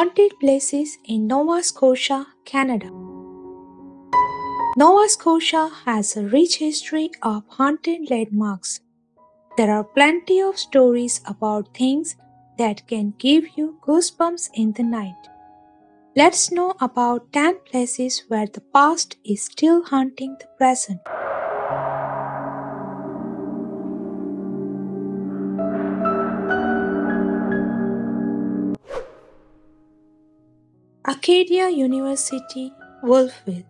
Haunted places in Nova Scotia, Canada. Nova Scotia has a rich history of haunted landmarks. There are plenty of stories about things that can give you goosebumps in the night. Let's know about 10 places where the past is still haunting the present. Acadia University, Wolfville.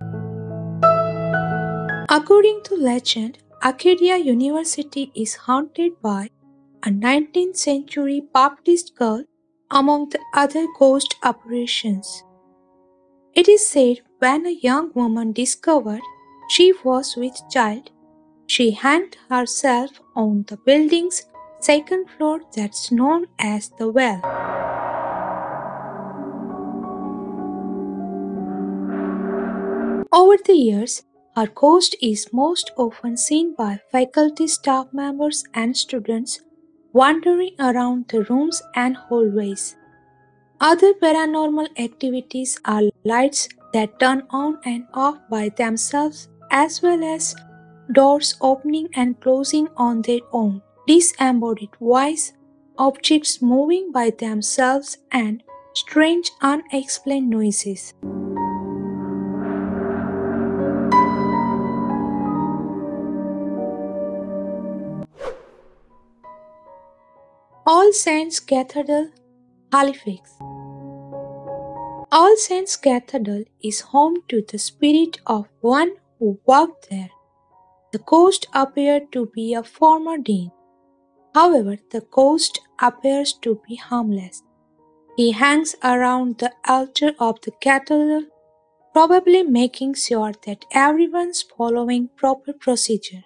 According to legend, Acadia University is haunted by a 19th century Baptist girl among the other ghost apparitions. It is said when a young woman discovered she was with child, she hanged herself on the building's second floor that's known as the well. Over the years, her ghost is most often seen by faculty staff members and students wandering around the rooms and hallways. Other paranormal activities are lights that turn on and off by themselves, as well as doors opening and closing on their own, disembodied voice, objects moving by themselves, and strange unexplained noises. All Saints Cathedral, Halifax. All Saints Cathedral is home to the spirit of one who walked there. The ghost appeared to be a former dean. However, the ghost appears to be harmless. He hangs around the altar of the cathedral, probably making sure that everyone's following proper procedure.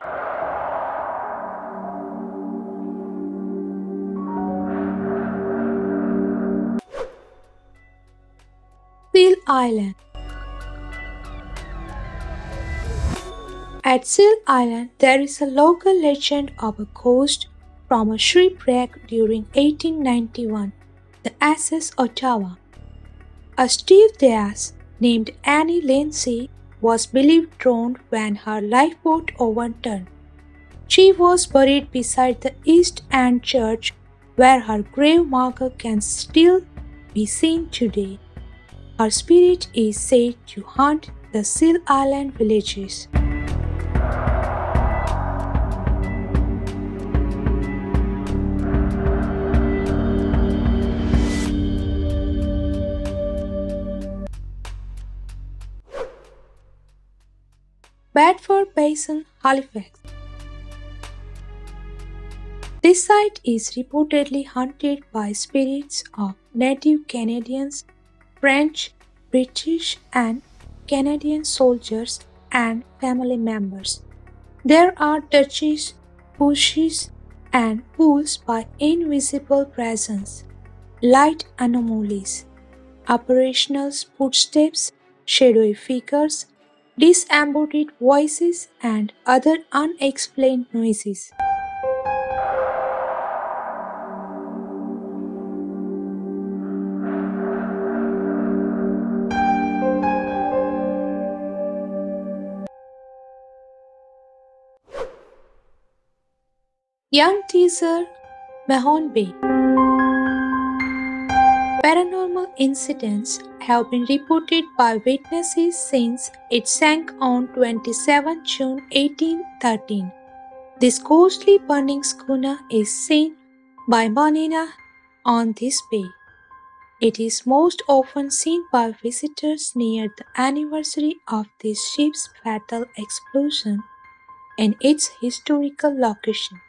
Island. At Seal Island, there is a local legend of a ghost from a shipwreck during 1891, the SS Ottawa. A stewardess named Annie Lindsay was believed drowned when her lifeboat overturned. She was buried beside the East End Church, where her grave marker can still be seen today. Her spirit is said to haunt the Seal Island villages. Bedford Basin, Halifax. This site is reportedly haunted by spirits of native Canadians French, British, and Canadian soldiers and family members. There are touches, pushes, and pulls by invisible presence, light anomalies, operational footsteps, shadowy figures, disembodied voices, and other unexplained noises. Young Teazer Mahone Bay. Paranormal incidents have been reported by witnesses since it sank on 27 June 1813. This ghostly burning schooner is seen by Manina on this bay. It is most often seen by visitors near the anniversary of this ship's fatal explosion and its historical location.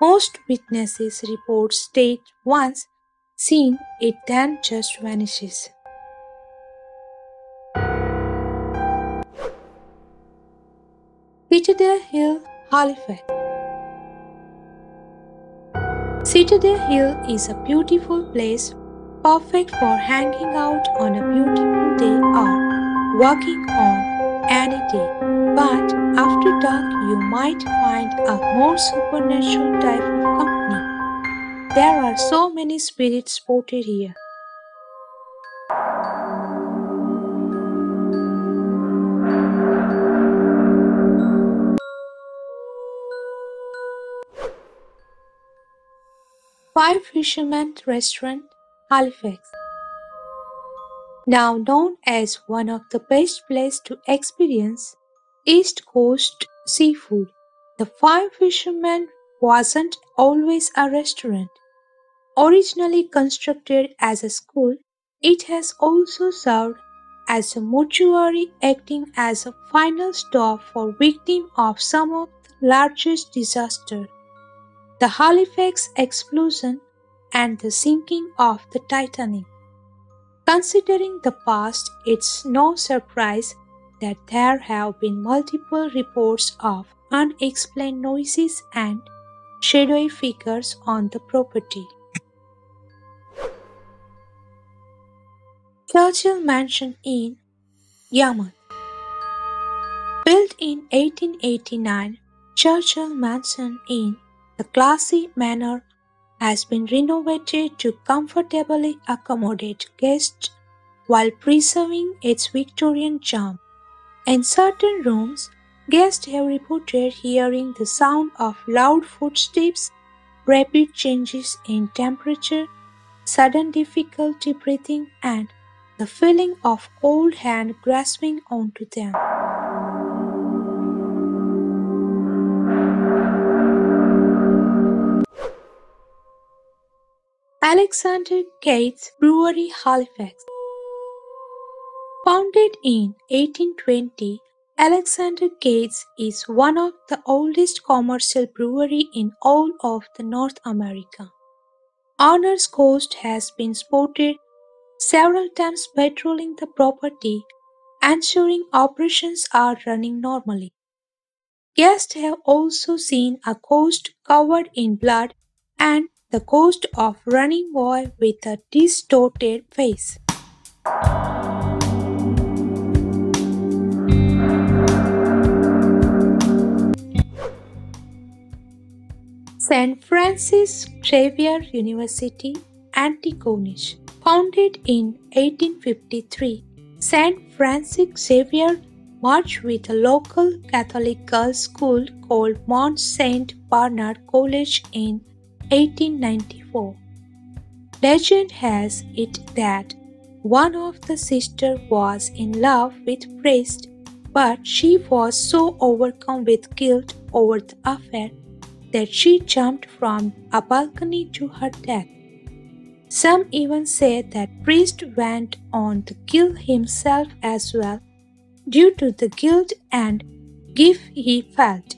Most witnesses report state once seen it then just vanishes. Citadel Hill, Halifax. Citadel Hill is a beautiful place perfect for hanging out on a beautiful day or walking on any day. But after dark you might find a more supernatural type of company. There are so many spirits spotted here. Five Fishermen Restaurant, Halifax now known as one of the best places to experience East Coast seafood, the Five Fishermen wasn't always a restaurant. Originally constructed as a school, it has also served as a mortuary acting as a final stop for victims of some of the largest disasters the Halifax explosion and the sinking of the Titanic. Considering the past, it's no surprise that there have been multiple reports of unexplained noises and shadowy figures on the property. Churchill Mansion in Yarmouth. Built in 1889, Churchill Mansion Inn the classy manor has been renovated to comfortably accommodate guests while preserving its Victorian charm. In certain rooms, guests have reported hearing the sound of loud footsteps, rapid changes in temperature, sudden difficulty breathing, and the feeling of old hand grasping onto them. Alexander Keith's Brewery Halifax. Founded in 1820, Alexander Keith's is one of the oldest commercial brewery in all of North America. Honors Coast has been spotted several times patrolling the property, ensuring operations are running normally. Guests have also seen a coast covered in blood and the ghost of running boy with a distorted face. St. Francis Xavier University, Antigonish. Founded in 1853, St. Francis Xavier merged with a local Catholic girls' school called Mount St. Bernard College in 1894. Legend has it that one of the sisters was in love with priest, but she was so overcome with guilt over the affair that she jumped from a balcony to her death. Some even say that priest went on to kill himself as well due to the guilt and grief he felt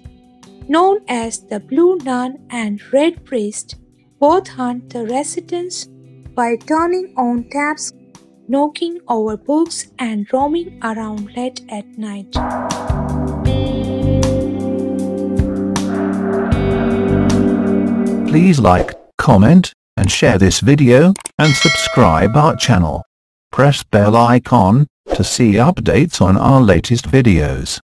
known as the Blue Nun and Red Priest, both haunt the residents by turning on taps, knocking over books, and roaming around late at night. Please like, comment, and share this video, and subscribe our channel. Press bell icon to see updates on our latest videos.